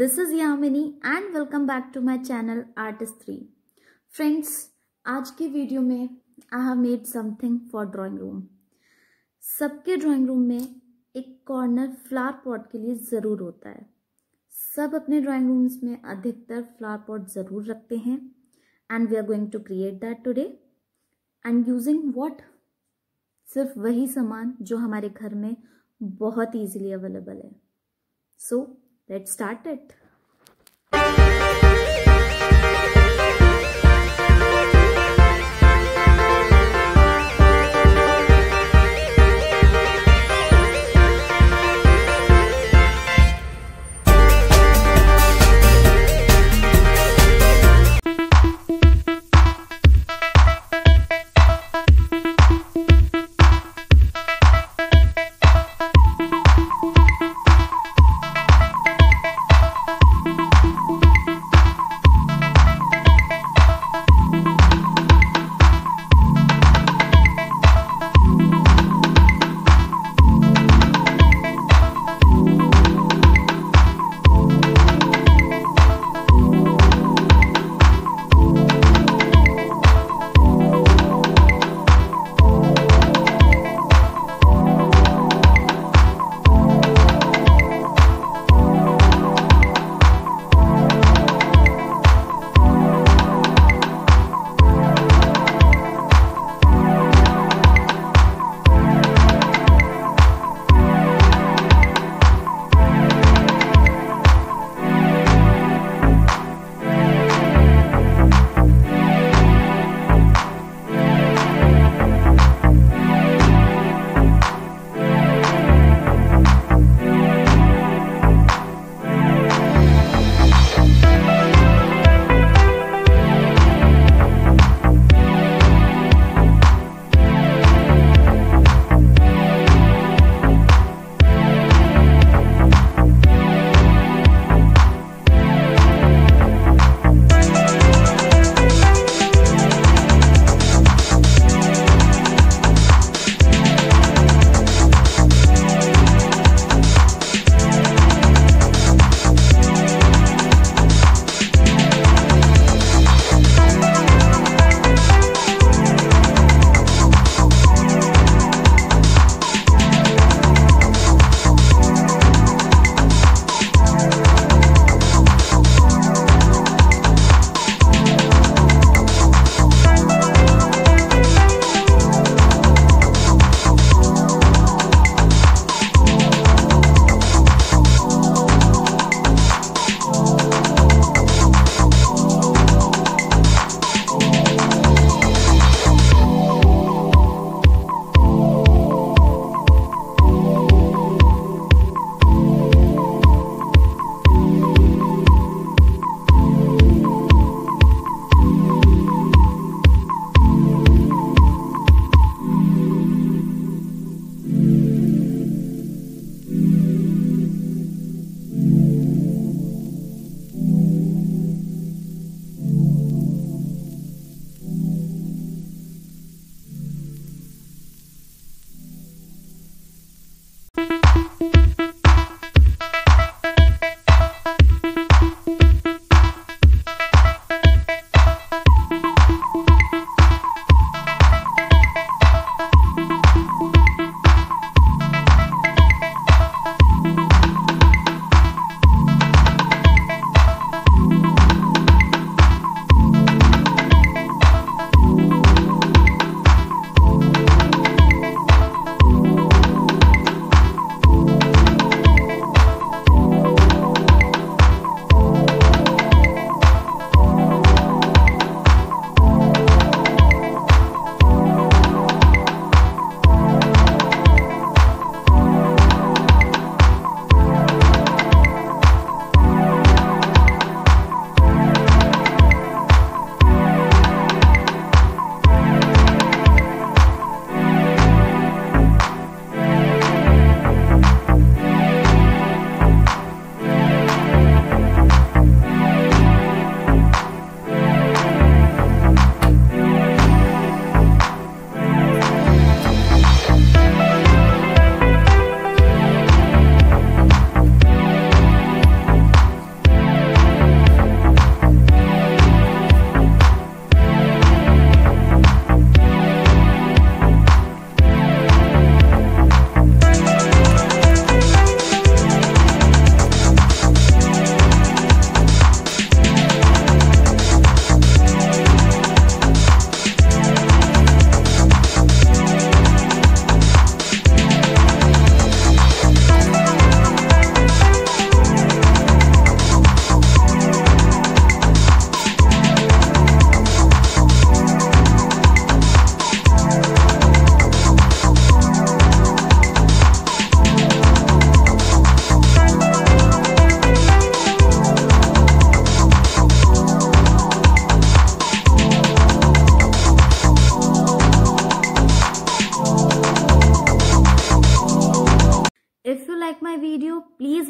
This is Yamini and welcome back to my channel Artist 3. Friends, आज की video में I have made something for drawing room सबके drawing room में एक corner flower pot के लिए ज़रूर होता है। सब अपने ड्राइंग रूम्स में अधिकतर फ्लावर पॉट ज़रूर रखते हैं। And we are going to create that today and using what सिर्फ़ वही सामान जो हमारे घर में बहुत ईजिली अवेलेबल है। So let's Let's start it.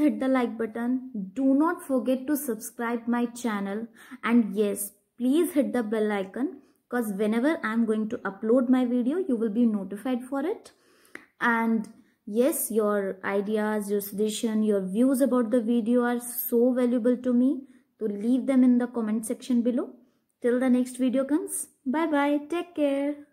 Hit the like button. Do not forget to subscribe my channel. And yes, please hit the bell icon because whenever I'm going to upload my video, you will be notified for it. And yes, your ideas, your suggestion, your views about the video are so valuable to me. So leave them in the comment section below. Till the next video comes. Bye bye. Take care.